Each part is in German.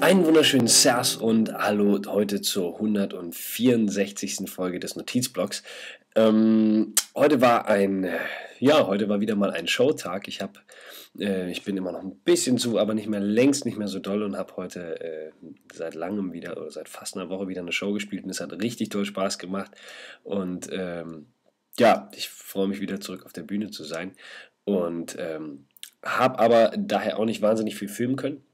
Einen wunderschönen Sers und Hallo heute zur 164. Folge des Notizblocks. Ähm, heute war ein, ja, heute war wieder mal ein Showtag. Ich habe, äh, ich bin immer noch ein bisschen zu, aber nicht mehr längst nicht mehr so doll und habe heute äh, seit langem wieder oder seit fast einer Woche wieder eine Show gespielt und es hat richtig toll Spaß gemacht und ähm, ja, ich freue mich wieder zurück auf der Bühne zu sein und ähm, habe aber daher auch nicht wahnsinnig viel filmen können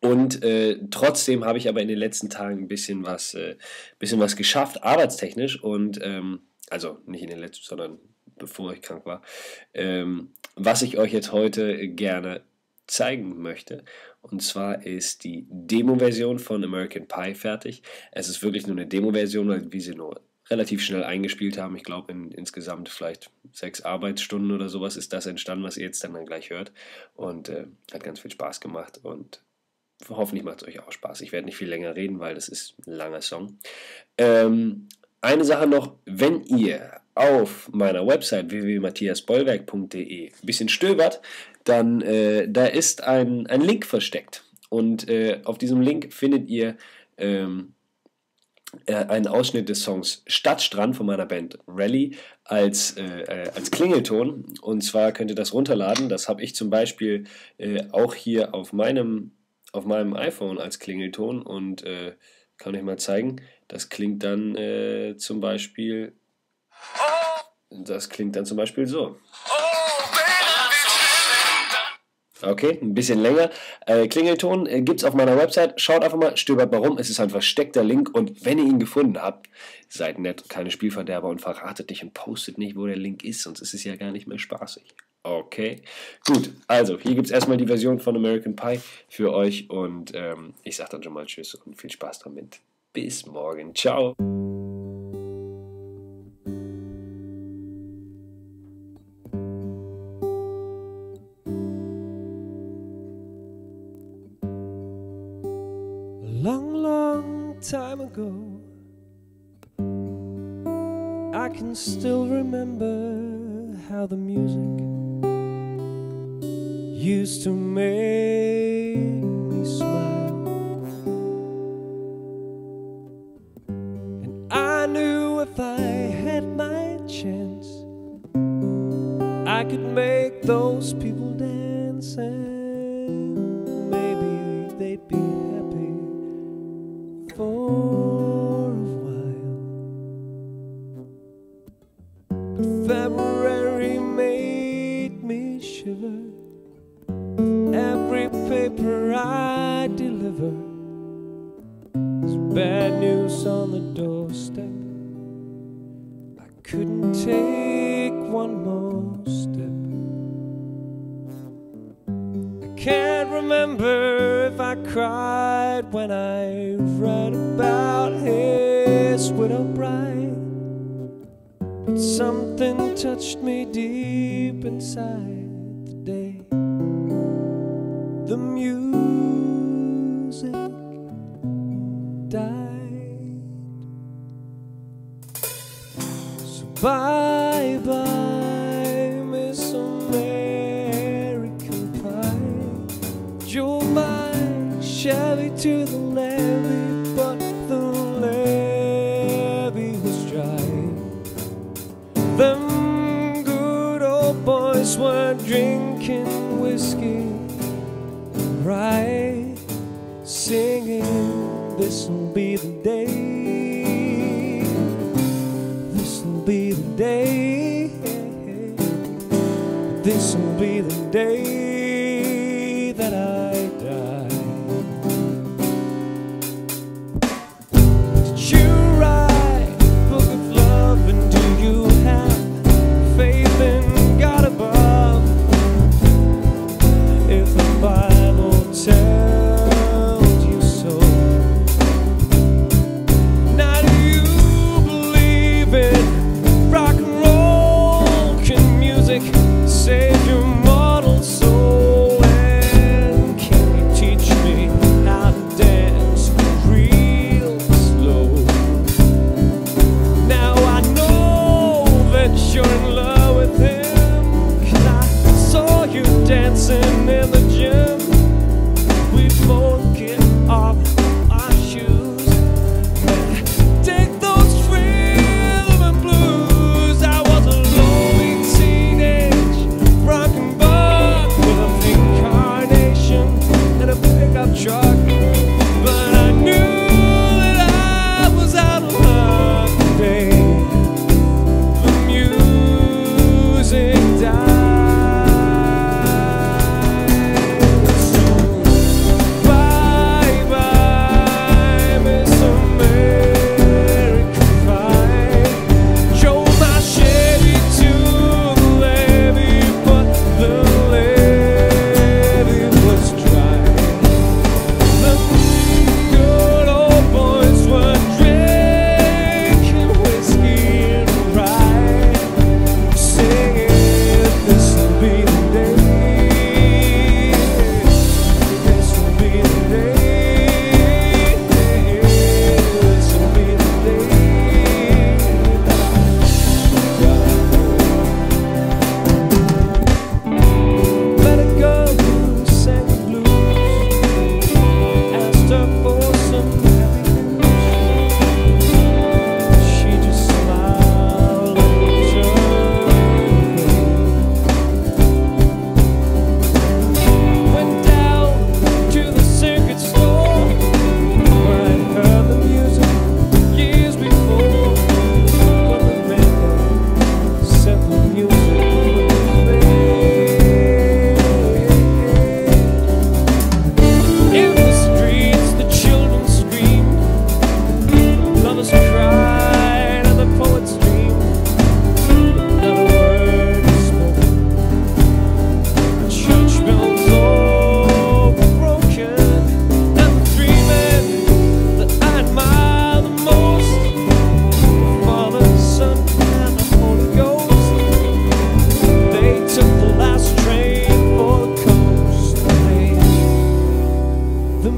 und äh, trotzdem habe ich aber in den letzten Tagen ein bisschen was, äh, bisschen was geschafft, arbeitstechnisch. Und ähm, also nicht in den letzten, sondern bevor ich krank war. Ähm, was ich euch jetzt heute gerne zeigen möchte. Und zwar ist die Demo-Version von American Pie fertig. Es ist wirklich nur eine Demo-Version, weil wir sie nur relativ schnell eingespielt haben. Ich glaube, in insgesamt vielleicht sechs Arbeitsstunden oder sowas ist das entstanden, was ihr jetzt dann, dann gleich hört. Und äh, hat ganz viel Spaß gemacht. Und hoffentlich macht es euch auch Spaß. Ich werde nicht viel länger reden, weil das ist ein langer Song. Ähm, eine Sache noch, wenn ihr auf meiner Website www.matthiasbollwerk.de ein bisschen stöbert, dann äh, da ist ein, ein Link versteckt. Und äh, auf diesem Link findet ihr ähm, äh, einen Ausschnitt des Songs Stadtstrand von meiner Band Rally als, äh, äh, als Klingelton. Und zwar könnt ihr das runterladen. Das habe ich zum Beispiel äh, auch hier auf meinem auf meinem iPhone als Klingelton und äh, kann ich mal zeigen. Das klingt dann äh, zum Beispiel. Das klingt dann zum Beispiel so. Okay, ein bisschen länger. Äh, Klingelton äh, gibt es auf meiner Website. Schaut einfach mal, stöbert mal rum. Es ist ein versteckter Link und wenn ihr ihn gefunden habt, seid nett, keine Spielverderber und verratet dich und postet nicht, wo der Link ist, sonst ist es ja gar nicht mehr spaßig. Okay, gut. Also, hier gibt es erstmal die Version von American Pie für euch und ähm, ich sage dann schon mal Tschüss und viel Spaß damit. Bis morgen. Ciao. Time ago, I can still remember how the music used to make bad news on the doorstep. I couldn't take one more step. I can't remember if I cried when I read about his widow bride. But something touched me deep inside the day the music bye bye, Miss American Pie. Drove my Chevy to the levee, but the levee was dry. Them good old boys were drinking whiskey right, singing, This'll be the day, this'll be the day, this'll be the day that I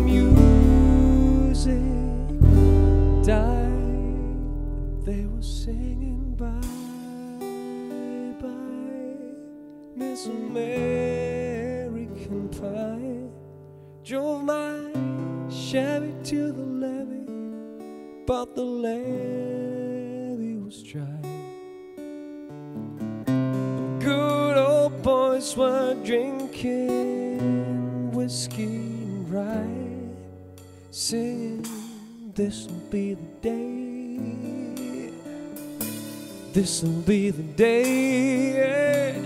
music died, they were singing bye bye, Miss American Pie. Drove my Chevy to the levee, but the levee was dry. Good old boys were drinking whiskey and rye. Sing, this'll be the day. This'll be the day.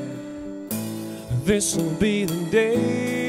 This'll be the day.